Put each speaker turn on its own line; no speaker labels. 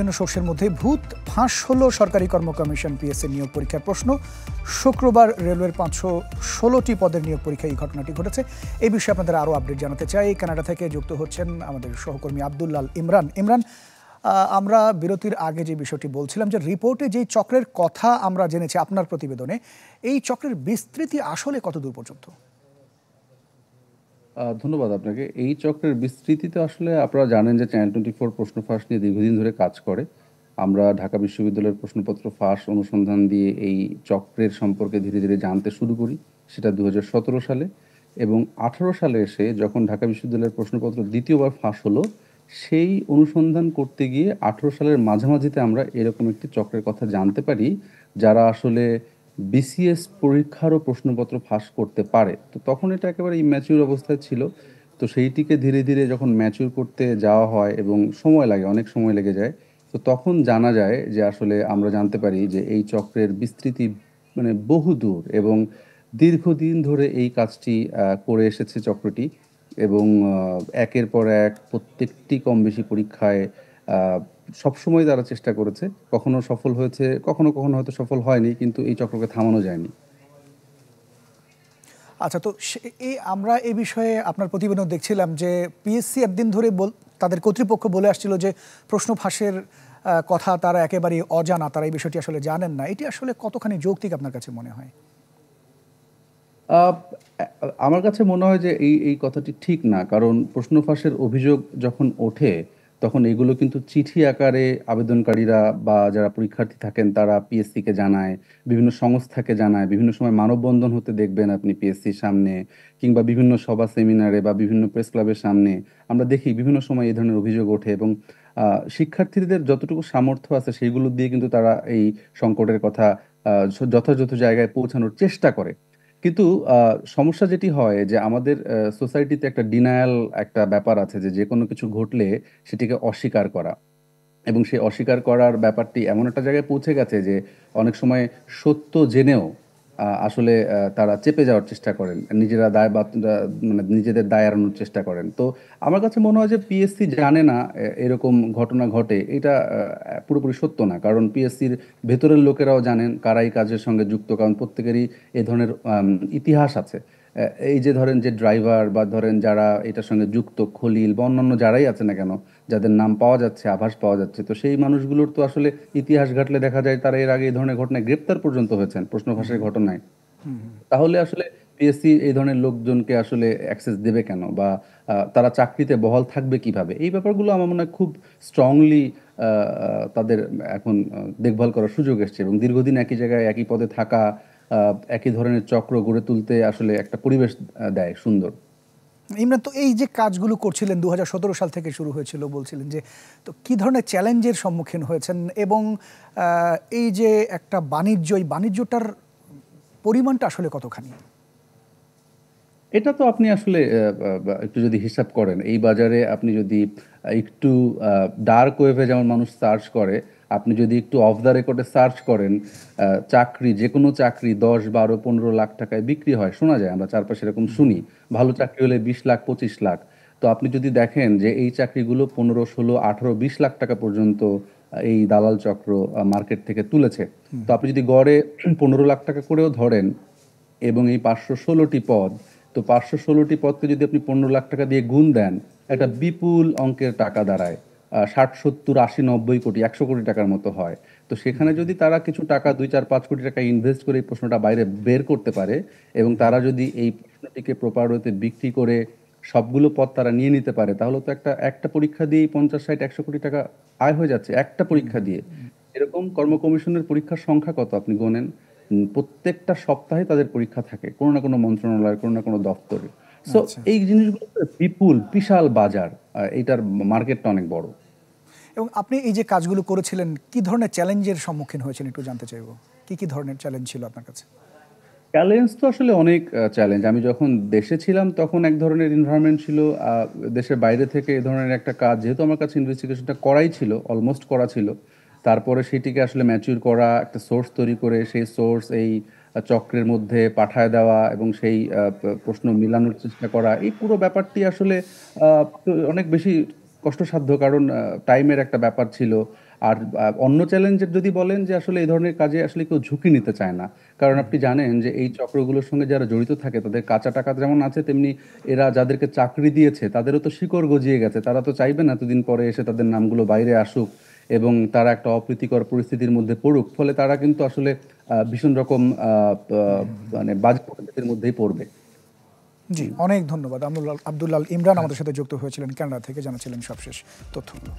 জন্য সোর্সের মধ্যে ভূত ফাঁস হলো সরকারি কর্ম কমিশন পিএসসি নিয়োগ পরীক্ষার প্রশ্ন। শুক্রবার রেলওয়ের পাঁচশো ষোলোটি পদের নিয়োগ পরীক্ষায় এই ঘটনাটি ঘটেছে। এই বিষয়ে আপনাদের আরও আপডেট জানাতে চাই। কানাডা থেকে যুক্ত হচ্ছেন আমাদের সহকর্মী আবদুল্লাল ইমরান। ইমরান আমরা বিরতির আগে যে বিষয়টি বলছিলাম যে রিপোর্টে যেই চক্রের কথা আমরা জেনেছি আপনার প্রতিবেদনে, এই চক্রের বিস্তৃতি আসলে কত দূর পর্যন্ত?
ধন্যবাদ আপনাকে। এই চক্রের বিস্তৃতিতে আসলে আপনারা জানেন যে চ্যানেল টোয়েন্টি ফোর প্রশ্ন ফাঁস নিয়ে দীর্ঘদিন ধরে কাজ করে। আমরা ঢাকা বিশ্ববিদ্যালয়ের প্রশ্নপত্র ফাঁস অনুসন্ধান দিয়ে এই চক্রের সম্পর্কে ধীরে ধীরে জানতে শুরু করি, সেটা দু হাজার সতেরো সালে। এবং আঠারো সালে এসে যখন ঢাকা বিশ্ববিদ্যালয়ের প্রশ্নপত্র দ্বিতীয়বার ফাঁস হলো, সেই অনুসন্ধান করতে গিয়ে আঠেরো সালের মাঝামাঝিতে আমরা এরকম একটি চক্রের কথা জানতে পারি, যারা আসলে বিসিএস পরীক্ষারও প্রশ্নপত্র ফাঁস করতে পারে। তো তখন এটা একেবারে ইম্যাচিউর অবস্থায় ছিল। তো সেইটিকে ধীরে ধীরে যখন ম্যাচিউর করতে যাওয়া হয় এবং সময় লাগে, অনেক সময় লেগে যায়, তো তখন জানা যায় যে আসলে আমরা জানতে পারি যে এই চক্রের বিস্তৃতি মানে বহুদূর এবং দীর্ঘদিন ধরে এই কাজটি করে এসেছে চক্রটি এবং একের পর এক প্রত্যেকটি কম বেশি পরীক্ষায় সবসময় তারা চেষ্টা করেছে কখনো সফল হয়েছে কখনো কখনো হয়তো সফল হয়নি কিন্তু এই চক্রকে থামানো যায়নি।
আচ্ছা তো এই আমরা এই বিষয়ে আপনার প্রতিবেদন দেখছিলাম যে পিএসসি একদিন ধরে বল তাদের কর্তৃপক্ষ বলে আসছিল যে প্রশ্ন ফাঁসের কথা তারা একেবারে অজানা তারা এই বিষয়টি আসলে জানেন না। এটি আসলে কতখানি যৌক্তিক আপনার কাছে মনে হয়?
আমার কাছে মনে হয় যে এই এই কথাটি ঠিক না কারণ প্রশ্ন ফাঁসের অভিযোগ যখন ওঠে তখন এগুলো কিন্তু চিঠি আকারে আবেদনকারীরা বা যারা পরীক্ষার্থী থাকেন, তারা পিএসসিকে জানায়, বিভিন্ন সংস্থাকে জানায়, বিভিন্ন সময় মানববন্ধন হতে দেখবেন আপনি পিএসসির সামনে কিংবা বিভিন্ন সভা সেমিনারে বা বিভিন্ন প্রেস ক্লাবের সামনে। আমরা দেখি বিভিন্ন সময় এই ধরনের অভিযোগ ওঠে এবং শিক্ষার্থীদের যতটুকু সামর্থ্য আছে সেইগুলো দিয়ে কিন্তু তারা এই সংকটের কথা যথাযথ জায়গায় পৌঁছানোর চেষ্টা করে। কিন্তু সমস্যা যেটি হয় যে আমাদের সোসাইটিতে একটা ডিনায়াল একটা ব্যাপার আছে যে যে কোনো কিছু ঘটলে সেটিকে অস্বীকার করা। এবং সেই অস্বীকার করার ব্যাপারটি এমন একটা জায়গায় পৌঁছে গেছে যে অনেক সময় সত্য জেনেও আসলে তারা চেপে যাওয়ার চেষ্টা করেন, নিজেরা দায় মানে নিজেদের দায় এড়ানোর চেষ্টা করেন। তো আমার কাছে মনে হয় যে পিএসসি জানে না এরকম ঘটনা ঘটে, এটা পুরোপুরি সত্য না। কারণ পিএসসির ভেতরের লোকেরাও জানেন কারাই কাজের সঙ্গে যুক্ত, কারণ প্রত্যেকেরই এ ধরনের ইতিহাস আছে। এই যে ধরেন যে ড্রাইভার বা ধরেন যারা এটার সঙ্গে যুক্ত খলিল বা অন্যান্য যারাই আছে না কেন যাদের নাম পাওয়া যাচ্ছে আভাস পাওয়া যাচ্ছে তো সেই মানুষগুলোর তো আসলে ইতিহাস ঘাটলে দেখা যায় তারা এর আগে এই ধরনের ঘটনায় গ্রেপ্তার পর্যন্ত হয়েছেন প্রশ্ন ফাঁসের ঘটনায়। তাহলে আসলে পিএসসি এই ধরনের লোকজনকে আসলে অ্যাক্সেস দেবে কেন? বা তারা চাকরিতে বহাল থাকবে কীভাবে? এই ব্যাপারগুলো আমার মনে হয় খুব স্ট্রংলি তাদের এখন দেখভাল করার সুযোগ এসছে এবং দীর্ঘদিন একই জায়গায় একই পদে থাকা একই ধরনের চক্র গড়ে তুলতে আসলে একটা পরিবেশ দেয় সুন্দর।
ইমরান তো এই যে কাজগুলো করছিলেন দুহাজার সতেরো সাল থেকে শুরু হয়েছিল বলছিলেন যে তো কি ধরনের চ্যালেঞ্জের সম্মুখীন হয়েছেন? এবং এই যে একটা বাণিজ্য এই বাণিজ্যটার পরিমাণটা আসলে কতখানি?
এটা তো আপনি আসলে একটু যদি হিসাব করেন এই বাজারে আপনি যদি একটু ডার্ক ওয়েভে যেমন মানুষ সার্চ করে আপনি যদি একটু অফ দ্য রেকর্ডে সার্চ করেন চাকরি যে কোনো চাকরি দশ বারো পনেরো লাখ টাকায় বিক্রি হয় শোনা যায় আমরা চারপাশে এরকম শুনি। ভালো চাকরি হলে বিশ লাখ পঁচিশ লাখ। তো আপনি যদি দেখেন যে এই চাকরিগুলো পনেরো ষোলো আঠারো বিশ লাখ টাকা পর্যন্ত এই দালাল চক্র মার্কেট থেকে তুলেছে। তো আপনি যদি গড়ে পনেরো লাখ টাকা করেও ধরেন এবং এই পাঁচশো ষোলোটি পদ তো পাঁচশো ষোলোটি পদকে যদি আপনি পনেরো লাখ টাকা দিয়ে গুণ দেন একটা বিপুল অঙ্কের টাকা দাঁড়ায়। ষাট, সত্তর, আশি, নব্বই কোটি, একশো কোটি টাকার মতো হয়। তো সেখানে যদি তারা কিছু টাকা, দুই, চার, পাঁচ কোটি টাকা ইনভেস্ট করে এই প্রশ্নটা বাইরে বের করতে পারে এবং তারা যদি এই প্রশ্নটিকে প্রপার ওয়েতে বিক্রি করে সবগুলো পথ তারা নিয়ে নিতে পারে, তাহলে তো একটা একটা পরীক্ষা দিয়েই পঞ্চাশ, ষাট, একশো কোটি টাকা আয় হয়ে যাচ্ছে। একটা পরীক্ষা দিয়ে। এরকম কর্ম কমিশনের পরীক্ষার সংখ্যা কত আপনি গোনেন? প্রত্যেকটা সপ্তাহে তাদের পরীক্ষা থাকে, কোনো না কোনো মন্ত্রণালয় কোনো না কোনো দপ্তরে সো এই জিনিসগুলো বিপুল বিশাল বাজার। আহ, এইটার মার্কেটটা অনেক বড়।
এবং আপনি এই যে কাজগুলো করেছিলেন কি ধরনের চ্যালেঞ্জের সম্মুখীন হয়েছেন একটু জানতে চাইব? কি কি ধরনের চ্যালেঞ্জ ছিল আপনার কাছে?
চ্যালেঞ্জ তো আসলে অনেক চ্যালেঞ্জ আমি যখন দেশে ছিলাম তখন এক ধরনের এনভায়রনমেন্ট ছিল দেশের বাইরে থেকে এই ধরনের একটা কাজ। যেহেতু আমার কাছে ইনভেস্টিগেশনটা করাই ছিল অলমোস্ট করা ছিল তারপরে সেটিকে আসলে ম্যাচিউর করা একটা সোর্স তৈরি করে সেই সোর্স এই চক্রের মধ্যে পাঠায় দেওয়া এবং সেই প্রশ্ন মিলানোর চেষ্টা করা, এই পুরো ব্যাপারটি আসলে অনেক বেশি কষ্টসাধ্য কারণ টাইমের একটা ব্যাপার ছিল। আর অন্য চ্যালেঞ্জের যদি বলেন যে আসলে এই ধরনের কাজে আসলে কেউ ঝুঁকি নিতে চায় না। কারণ আপনি জানেন যে এই চক্রগুলোর সঙ্গে যারা জড়িত থাকে, তাদের কাঁচা টাকা যেমন আছে, তেমনি এরা যাদেরকে চাকরি দিয়েছে, তাদেরও তো শিকড় গজিয়ে গেছে। তারা তো চাইবে না এতদিন পরে এসে তাদের নামগুলো বাইরে আসুক এবং তারা একটা অপ্রীতিকর পরিস্থিতির মধ্যে পড়ুক। ফলে তারা কিন্তু আসলে ভীষণ রকম মানে বাজে পরিস্থিতির মধ্যেই পড়বে।
জি, অনেক ধন্যবাদ। আব্দুল্লাহ আব্দুল্লাল ইমরান আমাদের সাথে যুক্ত হয়েছিলেন কানাডা থেকে জানাচ্ছিলেন সবশেষ তথ্যগুলো।